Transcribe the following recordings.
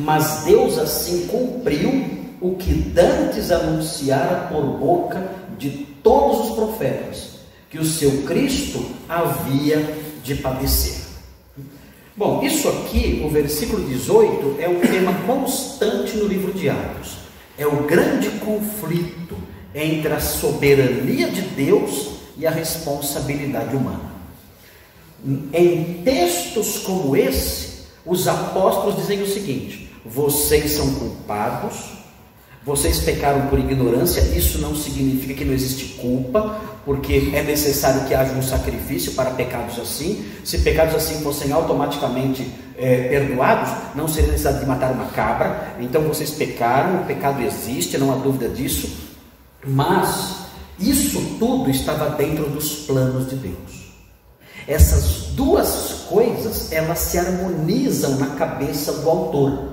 mas Deus assim cumpriu o que dantes anunciara por boca de todos os profetas, que o seu Cristo havia de padecer. Bom, isso aqui, o versículo 18, é um tema constante no livro de Atos. É o grande conflito entre a soberania de Deus e a responsabilidade humana. Em textos como esse, os apóstolos dizem o seguinte: vocês são culpados, vocês pecaram por ignorância, isso não significa que não existe culpa, porque é necessário que haja um sacrifício para pecados assim. Se pecados assim fossem automaticamente é, perdoados, não seria necessário de matar uma cabra. Então vocês pecaram, o pecado existe, não há dúvida disso, mas isso tudo estava dentro dos planos de Deus. Essas duas coisas, elas se harmonizam na cabeça do autor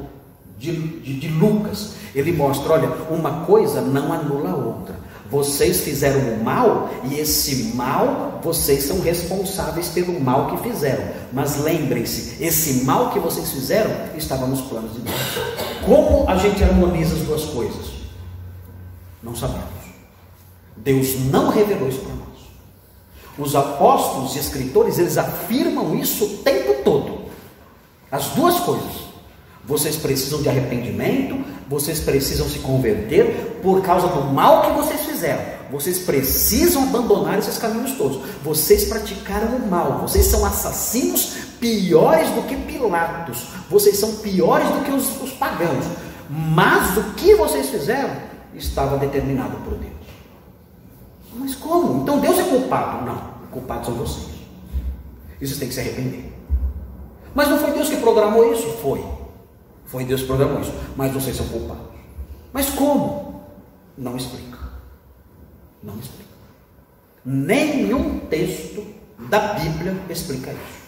de, de, de Lucas. Ele mostra: olha, uma coisa não anula a outra. Vocês fizeram o mal e esse mal, vocês são responsáveis pelo mal que fizeram. Mas lembrem-se, esse mal que vocês fizeram estava nos planos de Deus. Como a gente harmoniza as duas coisas? Não sabemos. Deus não revelou isso para nós. Os apóstolos e escritores, eles afirmam isso o tempo todo. As duas coisas. Vocês precisam de arrependimento, vocês precisam se converter por causa do mal que vocês fizeram. Vocês precisam abandonar esses caminhos todos. Vocês praticaram o mal. Vocês são assassinos piores do que Pilatos. Vocês são piores do que os, os pagãos. Mas o que vocês fizeram estava determinado por Deus. Mas como? Então Deus é culpado? Não. Culpados são vocês. Vocês têm que se arrepender. Mas não foi Deus que programou isso? Foi. Foi Deus que programou isso. Mas vocês são culpados. Mas como? Não explica. Não explica. Nenhum texto da Bíblia explica isso.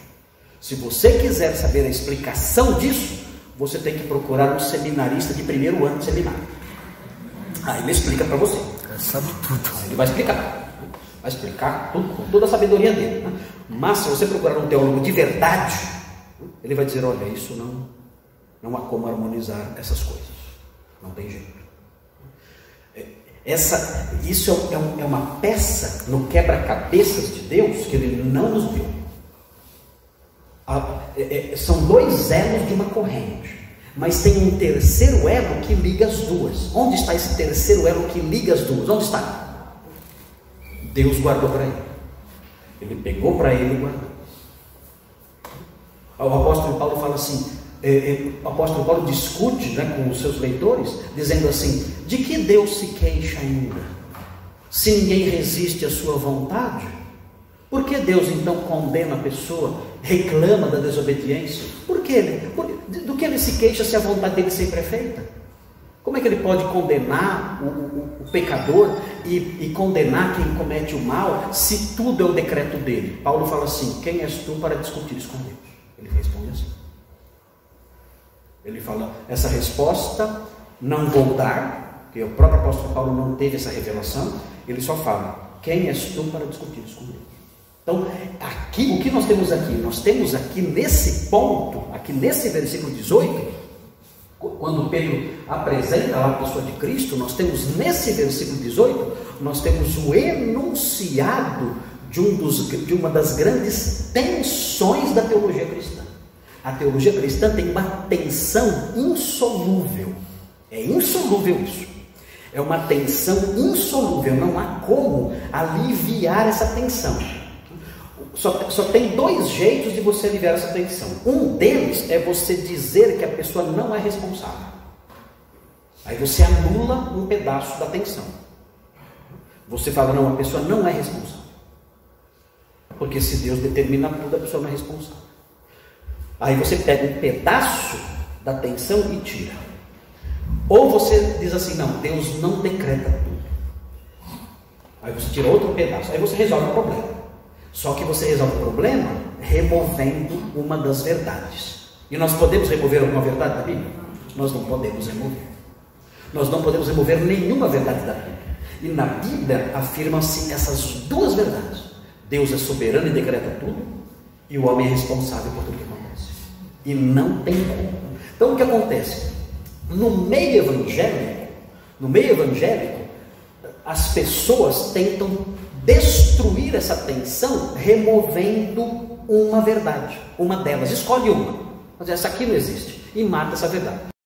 Se você quiser saber a explicação disso, você tem que procurar um seminarista de primeiro ano de seminário. Aí ele explica para você. Sabe tudo. Ele vai explicar. Vai explicar tudo, com toda a sabedoria dele. Né? Mas se você procurar um teólogo de verdade, ele vai dizer: olha, isso não não há como harmonizar essas coisas. Não tem jeito. É, essa, isso é, é, é uma peça no quebra-cabeças de Deus que Ele não nos deu. É, são dois elos de uma corrente, mas tem um terceiro elo que liga as duas. Onde está esse terceiro elo que liga as duas? Onde está? Deus guardou para ele. Ele pegou para ele e guardou. O apóstolo Paulo fala assim: é, é, o apóstolo Paulo discute né, com os seus leitores, dizendo assim: de que Deus se queixa ainda? Se ninguém resiste à sua vontade, por que Deus então condena a pessoa, reclama da desobediência? Por que ele, do que ele se queixa se a vontade dele sempre é feita? Como é que ele pode condenar o, o, o pecador e, e, condenar quem comete o mal se tudo é o decreto dele? Paulo fala assim: quem és tu para discutir isso com Deus? Ele responde assim. Ele fala: essa resposta não vou dar, porque o próprio apóstolo Paulo não teve essa revelação, ele só fala: quem és tu para discutir isso com Deus? Então, aqui, o que nós temos aqui? Nós temos aqui nesse ponto, aqui nesse versículo 18, quando Pedro apresenta a pessoa de Cristo, nós temos nesse versículo 18, nós temos o enunciado de, um dos, de uma das grandes tensões da teologia cristã. A teologia cristã tem uma tensão insolúvel. É insolúvel isso. É uma tensão insolúvel. Não há como aliviar essa tensão. Só, só tem dois jeitos de você aliviar essa tensão. Um deles é você dizer que a pessoa não é responsável. Aí você anula um pedaço da tensão. Você fala, não, a pessoa não é responsável. Porque se Deus determina tudo, a pessoa não é responsável. Aí você pega um pedaço da tensão e tira. Ou você diz assim: não, Deus não decreta tudo. Aí você tira outro pedaço. Aí você resolve o problema. Só que você resolve o problema removendo uma das verdades. E nós podemos remover alguma verdade da Bíblia? Nós não podemos remover. Nós não podemos remover nenhuma verdade da Bíblia. E na Bíblia afirmam-se essas duas verdades: Deus é soberano e decreta tudo, e o homem é responsável por tudo que acontece. E não tem como. Então o que acontece? No meio evangélico, no meio evangélico, as pessoas tentam destruir essa tensão removendo uma verdade, uma delas. Escolhe uma. Mas essa aqui não existe. E mata essa verdade.